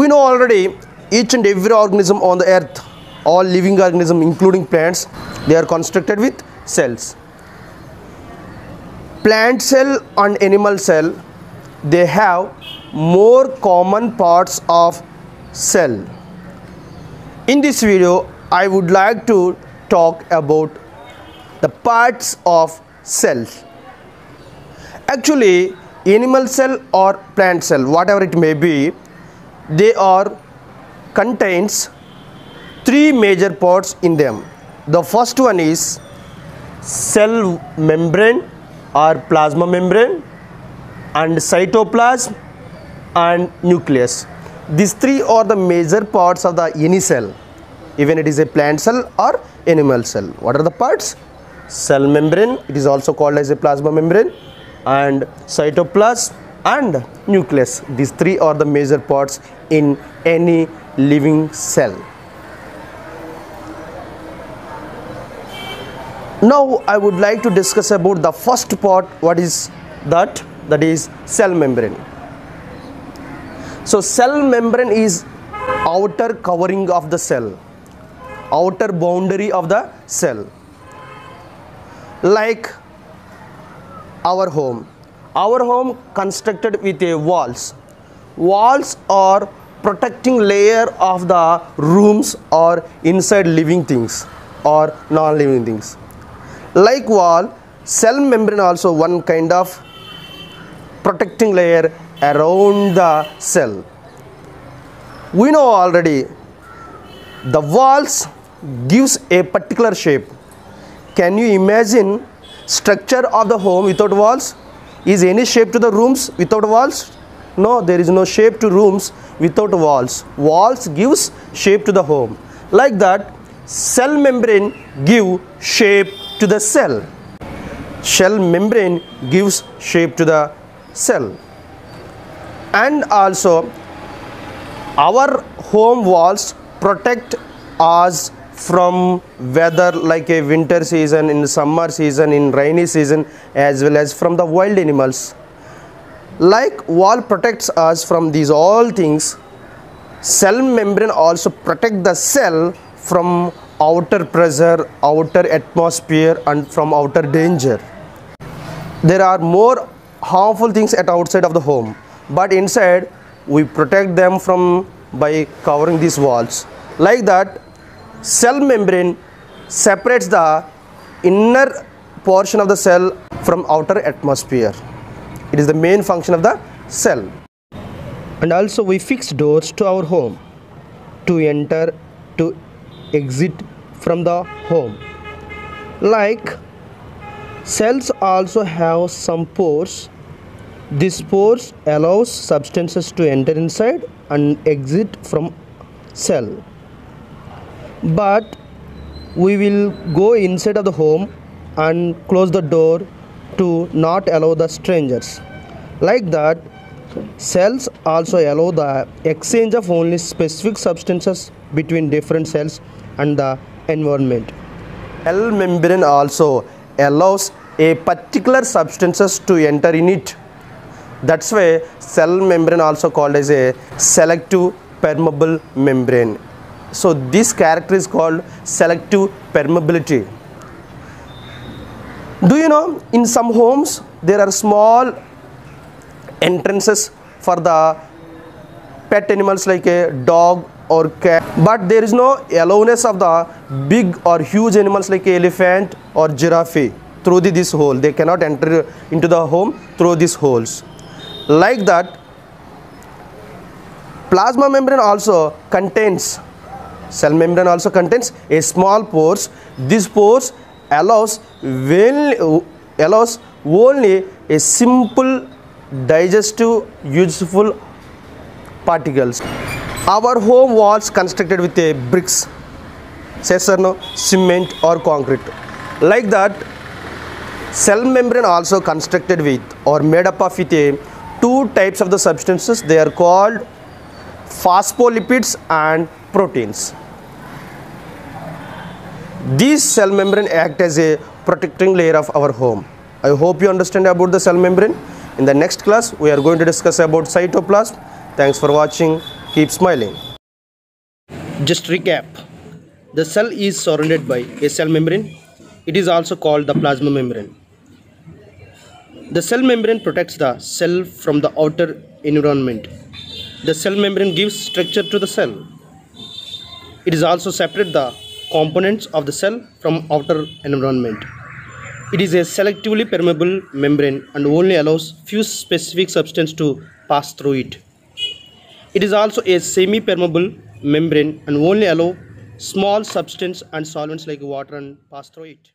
we know already each and every organism on the earth all living organism including plants they are constructed with cells. Plant cell and animal cell they have more common parts of cell. In this video i would like to talk about the parts of cells. Actually animal cell or plant cell whatever it may be they are contains three major parts in them. The first one is cell membrane or plasma membrane and cytoplasm and nucleus. These three are the major parts of the any cell even it is a plant cell or animal cell. What are the parts? Cell membrane it is also called as a plasma membrane and cytoplasm and nucleus. These three are the major parts in any living cell. Now i would like to discuss about the first part. What is that? That is cell membrane. So cell membrane is outer covering of the cell outer boundary of the cell like our home our home constructed with a walls. Walls are protecting layer of the rooms or inside living things or non living things. Like wall cell membrane also one kind of protecting layer around the cell. We know already the walls gives a particular shape. Can you imagine structure of the home without walls is any shape to the rooms without walls? No there is no shape to rooms without walls. Walls gives shape to the home. Like that cell membrane give shape to the cell. Shell membrane gives shape to the cell. And also our home walls protect us from weather like a winter season in summer season in rainy season as well as from the wild animals. Like wall protects us from these all things. Cell membrane also protect the cell from outer pressure outer atmosphere and from outer danger. There are more harmful things at outside of the home but inside we protect them from by covering these walls. Like that cell membrane separates the inner portion of the cell from outer atmosphere. It is the main function of the cell. And also we fix doors to our home to enter to exit from the home. Like cells also have some pores. These pores allows substances to enter inside and exit from cell but we will go inside of the home and close the door to not allow the strangers. Like that cells also allow the exchange of only specific substances between different cells and the environment. Cell membrane also allows a particular substances to enter in it. That's why cell membrane also called as a selective permeable membrane so this character is called selective permeability. Do you know in some homes there are small entrances for the pet animals like a dog or cat but there is no allowness of the big or huge animals like elephant or giraffe through the, this hole. They cannot enter into the home through these holes. Like that plasma membrane also contains cell membrane also contains a small pores. This pores allows well allows only a simple digestive useful particles. Our home walls constructed with a bricks yes or no cement or concrete. Like that cell membrane also constructed with or made up of with a two types of the substances. They are called phospholipids and proteins these cell membrane act as a protecting layer of our home i hope you understand about the cell membrane in the next class we are going to discuss about cytoplasm thanks for watching keep smiling. Just recap. The cell is surrounded by a cell membrane. It is also called the plasma membrane. The cell membrane protects the cell from the outer environment. The cell membrane gives structure to the cell. It is also separate the components of the cell from outer environment. It is a selectively permeable membrane and only allows few specific substance to pass through it. It is also a semi-permeable membrane and only allow small substance and solvents like water and pass through it.